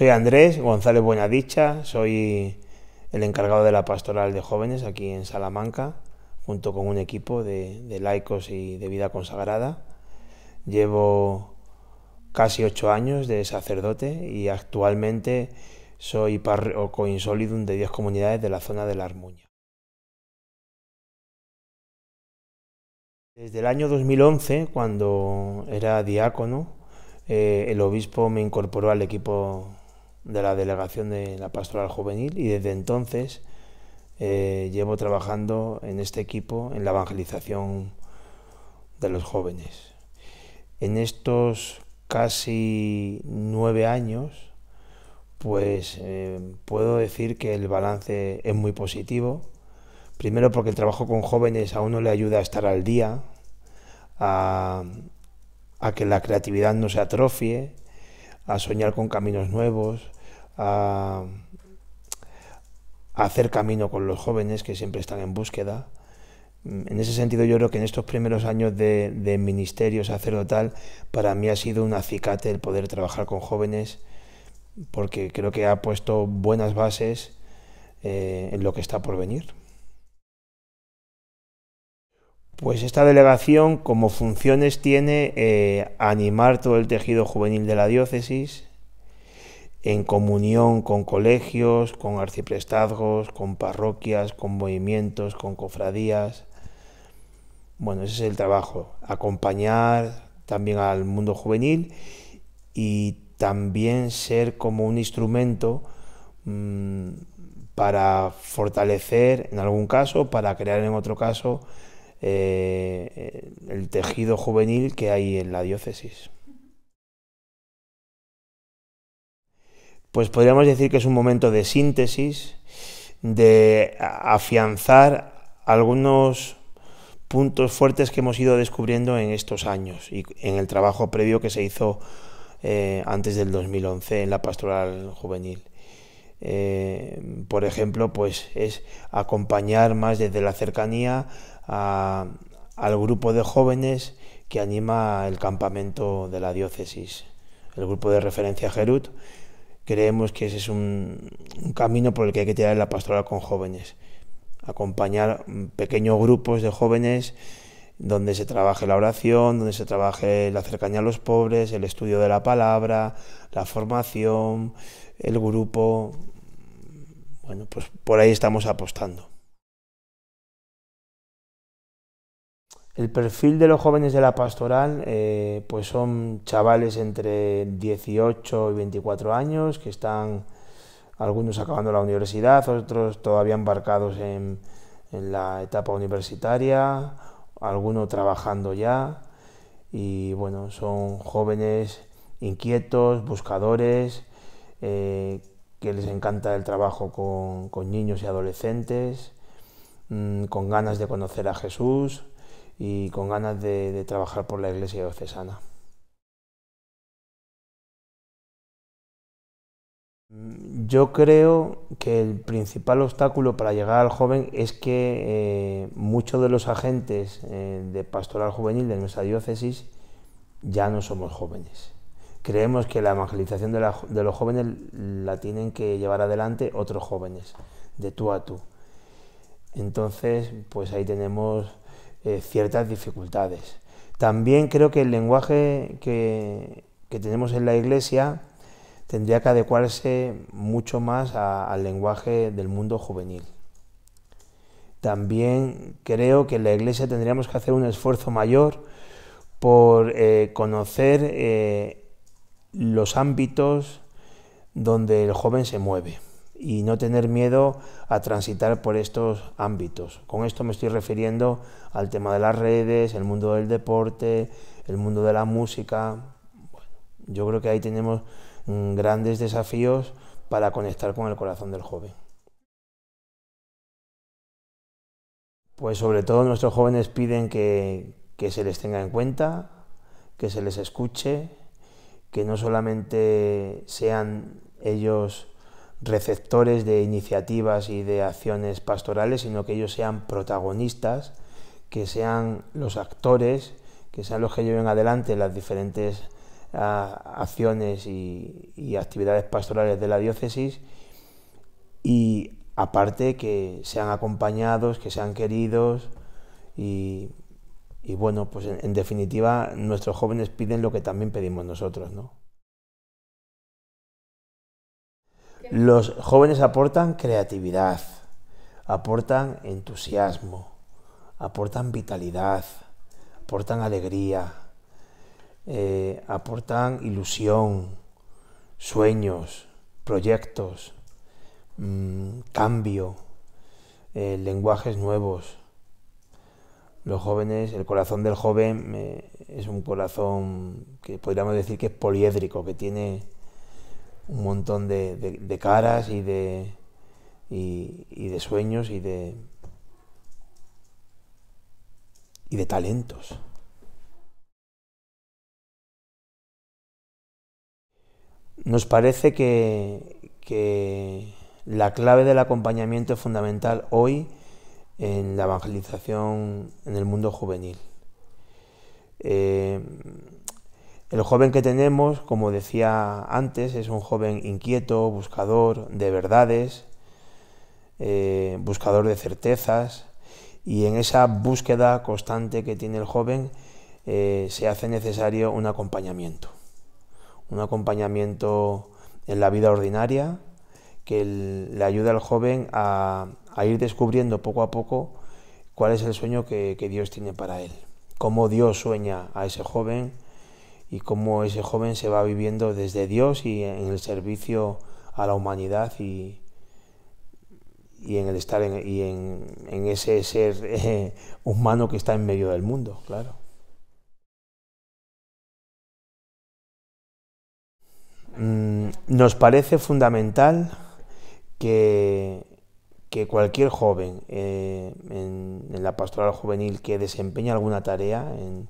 Soy Andrés González Buenadicha, soy el encargado de la pastoral de jóvenes aquí en Salamanca, junto con un equipo de, laicos y de vida consagrada. Llevo casi ocho años de sacerdote y actualmente soy párroco insolidum de diez comunidades de la zona de la Armuña. Desde el año 2011, cuando era diácono, eh, el obispo me incorporó al equipo de la delegación de la pastoral juvenil y desde entonces eh, llevo trabajando en este equipo en la evangelización de los jóvenes. En estos casi nueve años, pues eh, puedo decir que el balance es muy positivo. Primero porque el trabajo con jóvenes a uno le ayuda a estar al día, a, a que la creatividad no se atrofie, a soñar con caminos nuevos, a, hacer camino con los jóvenes que siempre están en búsqueda. En ese sentido yo creo que en estos primeros años de, ministerio sacerdotal para mí ha sido un acicate el poder trabajar con jóvenes porque creo que ha puesto buenas bases eh, en lo que está por venir. Pues esta delegación como funciones tiene eh, animar todo el tejido juvenil de la diócesis en comunión con colegios, con arciprestazgos, con parroquias, con movimientos, con cofradías. Bueno, ese es el trabajo, acompañar también al mundo juvenil y también ser como un instrumento mm, para fortalecer en algún caso, para crear en otro caso eh, el tejido juvenil que hay en la diócesis. Pues podríamos decir que es un momento de síntesis, de afianzar algunos puntos fuertes que hemos ido descubriendo en estos años y en el trabajo previo que se hizo eh, antes del 2011 en la pastoral juvenil. Eh, por ejemplo, pues es acompañar más desde la cercanía al grupo de jóvenes que anima el campamento de la diócesis, el grupo de referencia Gerut. Creemos que ese es un, camino por el que hay que tirar la pastoral con jóvenes, acompañar pequeños grupos de jóvenes donde se trabaje la oración, donde se trabaje la cercanía a los pobres, el estudio de la palabra, la formación, el grupo. Bueno, pues por ahí estamos apostando. El perfil de los jóvenes de la pastoral eh, pues son chavales entre 18 y 24 años que están algunos acabando la universidad, otros todavía embarcados en, la etapa universitaria, algunos trabajando ya. Y bueno, son jóvenes inquietos, buscadores, eh, que les encanta el trabajo con, niños y adolescentes, mm, con ganas de conocer a Jesús y con ganas de, trabajar por la iglesia diocesana. Yo creo que el principal obstáculo para llegar al joven es que eh, muchos de los agentes eh, de pastoral juvenil de nuestra diócesis ya no somos jóvenes. Creemos que la evangelización de, de los jóvenes la tienen que llevar adelante otros jóvenes, de tú a tú. Entonces, pues ahí tenemos eh, ciertas dificultades. También creo que el lenguaje que, tenemos en la Iglesia tendría que adecuarse mucho más al lenguaje del mundo juvenil. También creo que en la Iglesia tendríamos que hacer un esfuerzo mayor por eh, conocer eh, los ámbitos donde el joven se mueve y no tener miedo a transitar por estos ámbitos. Con esto me estoy refiriendo al tema de las redes, el mundo del deporte, el mundo de la música. yo creo que ahí tenemos mm, grandes desafíos para conectar con el corazón del joven. Pues sobre todo nuestros jóvenes piden que, que se les tenga en cuenta, que se les escuche, que no solamente sean ellos receptores de iniciativas y de acciones pastorales, sino que ellos sean protagonistas, que sean los actores, que sean los que lleven adelante las diferentes acciones y, actividades pastorales de la diócesis y aparte que sean acompañados, que sean queridos y, bueno, pues en, definitiva nuestros jóvenes piden lo que también pedimos nosotros, ¿no? Los jóvenes aportan creatividad, aportan entusiasmo, aportan vitalidad, aportan alegría, eh, aportan ilusión, sueños, proyectos, mm, cambio, eh, lenguajes nuevos. Los jóvenes, el corazón del joven eh, es un corazón que podríamos decir que es poliédrico, que tiene un montón de, caras y de, y de sueños y de, y de talentos. Nos parece que, la clave del acompañamiento es fundamental hoy en la evangelización en el mundo juvenil. Eh, el joven que tenemos, como decía antes, es un joven inquieto, buscador de verdades, eh, buscador de certezas, y en esa búsqueda constante que tiene el joven eh, se hace necesario un acompañamiento, un acompañamiento en la vida ordinaria que le ayuda al joven a, ir descubriendo poco a poco cuál es el sueño que, Dios tiene para él, cómo Dios sueña a ese joven y cómo ese joven se va viviendo desde Dios y en el servicio a la humanidad y, y en el estar en, y en, ese ser eh, humano que está en medio del mundo, claro. Mm, nos parece fundamental que, que cualquier joven eh, en, la pastoral juvenil que desempeñe alguna tarea en,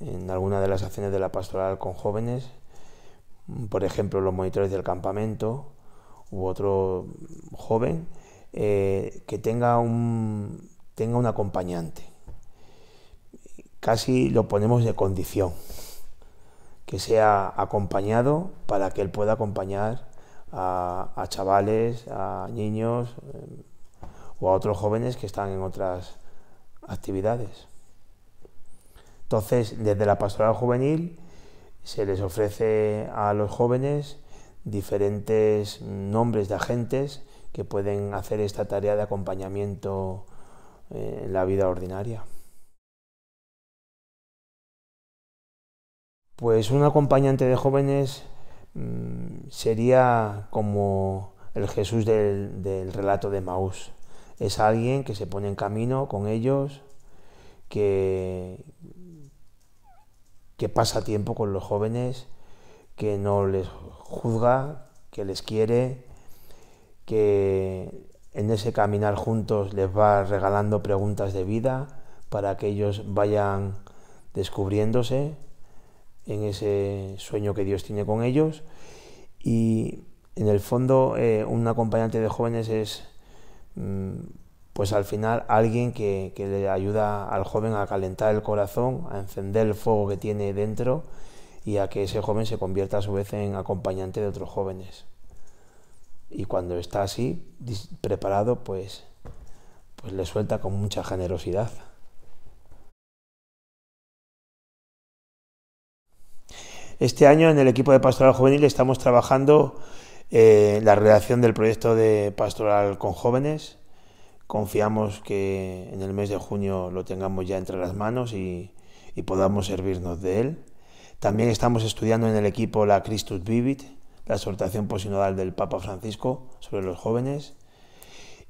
en alguna de las acciones de la pastoral con jóvenes, por ejemplo los monitores del campamento u otro joven, eh, que tenga un, tenga un acompañante. Casi lo ponemos de condición, que sea acompañado para que él pueda acompañar a, chavales, a niños eh, o a otros jóvenes que están en otras actividades. Entonces, desde la pastoral juvenil se les ofrece a los jóvenes diferentes nombres de agentes que pueden hacer esta tarea de acompañamiento eh, en la vida ordinaria. Pues un acompañante de jóvenes mm, sería como el Jesús del, relato de Maús. Es alguien que se pone en camino con ellos, que, que pasa tiempo con los jóvenes, que no les juzga, que les quiere, que en ese caminar juntos les va regalando preguntas de vida para que ellos vayan descubriéndose en ese sueño que Dios tiene con ellos. Y en el fondo eh, un acompañante de jóvenes es mm, pues al final alguien que, que, le ayuda al joven a calentar el corazón, a encender el fuego que tiene dentro y a que ese joven se convierta a su vez en acompañante de otros jóvenes y cuando está así, preparado, pues, pues le suelta con mucha generosidad. Este año en el equipo de Pastoral Juvenil estamos trabajando eh, la redacción del proyecto de Pastoral con jóvenes. Confiamos que en el mes de junio lo tengamos ya entre las manos y, y podamos servirnos de él. También estamos estudiando en el equipo la Christus Vivit, la exhortación posinodal del Papa Francisco sobre los jóvenes.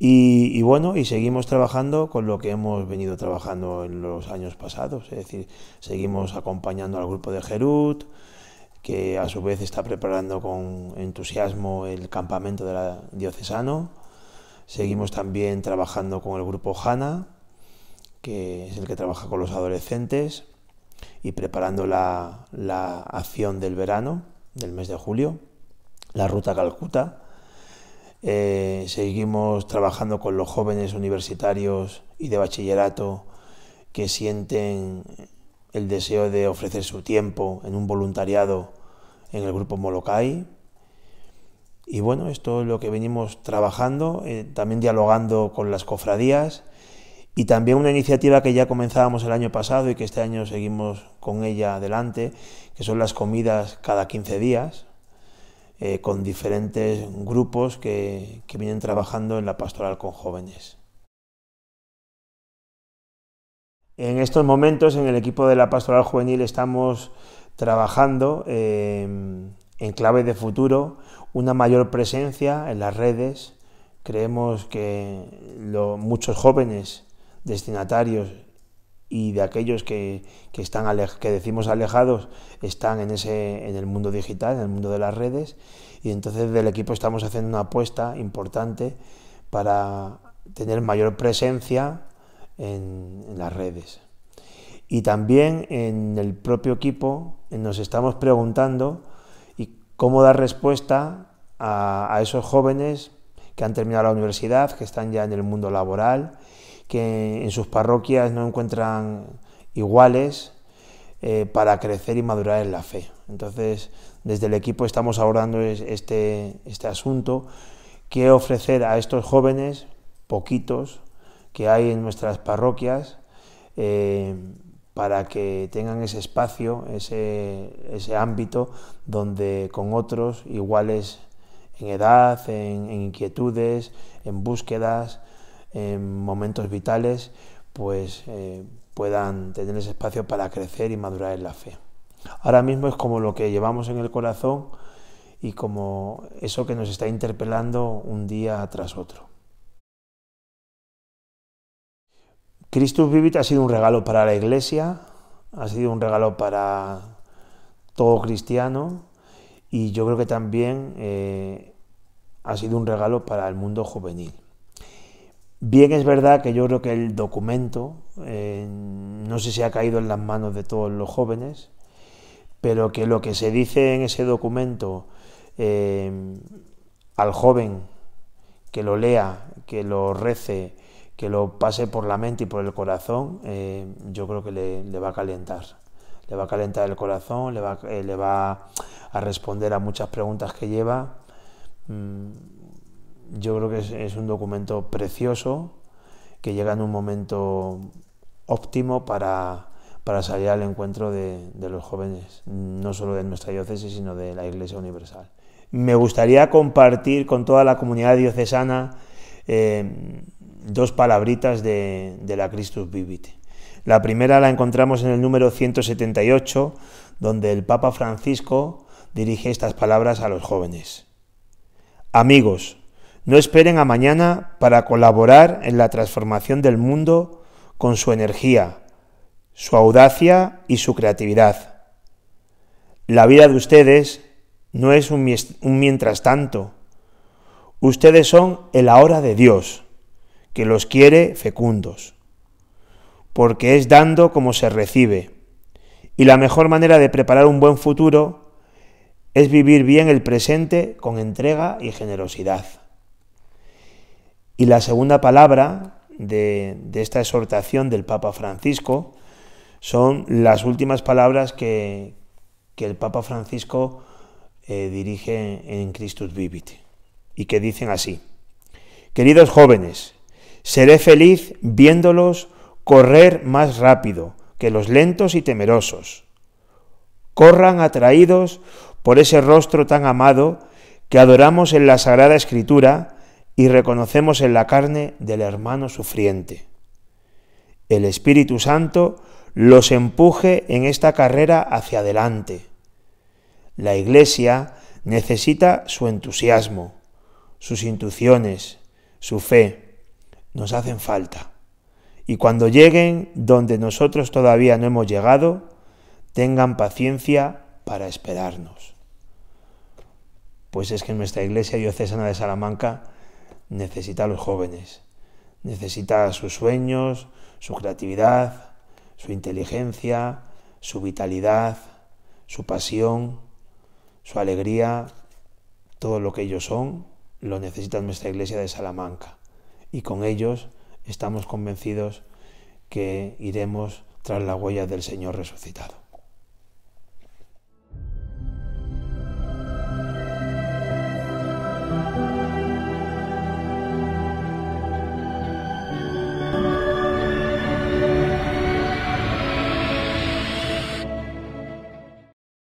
Y, bueno, y seguimos trabajando con lo que hemos venido trabajando en los años pasados, es decir, seguimos acompañando al grupo de Jerut, que a su vez está preparando con entusiasmo el campamento de la diocesano. Seguimos también trabajando con el grupo HANA, que es el que trabaja con los adolescentes, y preparando la, la acción del verano, del mes de julio la ruta Calcuta. Eh, seguimos trabajando con los jóvenes universitarios y de bachillerato que sienten el deseo de ofrecer su tiempo en un voluntariado en el grupo Molokai. Y bueno, esto es lo que venimos trabajando, eh, también dialogando con las cofradías y también una iniciativa que ya comenzábamos el año pasado y que este año seguimos con ella adelante, que son las comidas cada 15 días, eh, con diferentes grupos que, que vienen trabajando en la pastoral con jóvenes. En estos momentos en el equipo de la pastoral juvenil estamos trabajando eh, en clave de futuro una mayor presencia en las redes. Creemos que muchos jóvenes destinatarios y de aquellos que, están que decimos alejados están en, ese, en el mundo digital, en el mundo de las redes, y entonces del equipo estamos haciendo una apuesta importante para tener mayor presencia en, en las redes. Y también en el propio equipo nos estamos preguntando cómo dar respuesta a, esos jóvenes que han terminado la universidad, que están ya en el mundo laboral que en sus parroquias no encuentran iguales eh, para crecer y madurar en la fe. Entonces, desde el equipo estamos abordando este, este asunto, qué ofrecer a estos jóvenes, poquitos, que hay en nuestras parroquias, eh, para que tengan ese espacio, ese, ese, ámbito donde con otros iguales en edad, en inquietudes, en búsquedas, en momentos vitales, pues eh, puedan tener ese espacio para crecer y madurar en la fe. Ahora mismo es como lo que llevamos en el corazón y como eso que nos está interpelando un día tras otro. Christus Vivit ha sido un regalo para la Iglesia, ha sido un regalo para todo cristiano y yo creo que también eh, ha sido un regalo para el mundo juvenil. Bien es verdad que yo creo que el documento, eh, no sé si ha caído en las manos de todos los jóvenes, pero que lo que se dice en ese documento eh, al joven que lo lea, que lo rece, que lo pase por la mente y por el corazón, eh, yo creo que le, va a calentar. Le va a calentar el corazón, le va, le va a responder a muchas preguntas que lleva. Mm, yo creo que es, un documento precioso que llega en un momento óptimo para, salir al encuentro de, los jóvenes, no solo de nuestra diócesis, sino de la Iglesia Universal. Me gustaría compartir con toda la comunidad diocesana eh, dos palabritas de, de la Christus Vivit. La primera la encontramos en el número 178, donde el Papa Francisco dirige estas palabras a los jóvenes. Amigos, no esperen a mañana para colaborar en la transformación del mundo con su energía, su audacia y su creatividad. La vida de ustedes no es un, mientras tanto. Ustedes son el ahora de Dios, que los quiere fecundos, porque es dando como se recibe. Y la mejor manera de preparar un buen futuro es vivir bien el presente con entrega y generosidad. Y la segunda palabra de, esta exhortación del Papa Francisco son las últimas palabras que, el Papa Francisco eh, dirige en Christus Vivit y que dicen así, queridos jóvenes, seré feliz viéndolos correr más rápido que los lentos y temerosos. Corran atraídos por ese rostro tan amado que adoramos en la Sagrada Escritura y reconocemos en la carne del hermano sufriente. El Espíritu Santo los empuje en esta carrera hacia adelante. La Iglesia necesita su entusiasmo, sus intuiciones, su fe. Nos hacen falta. Y cuando lleguen donde nosotros todavía no hemos llegado, tengan paciencia para esperarnos. Pues es que nuestra Iglesia diocesana de Salamanca necesita a los jóvenes, necesita sus sueños, su creatividad, su inteligencia, su vitalidad, su pasión, su alegría, todo lo que ellos son, lo necesita nuestra iglesia de Salamanca. Y con ellos estamos convencidos que iremos tras las huellas del Señor resucitado.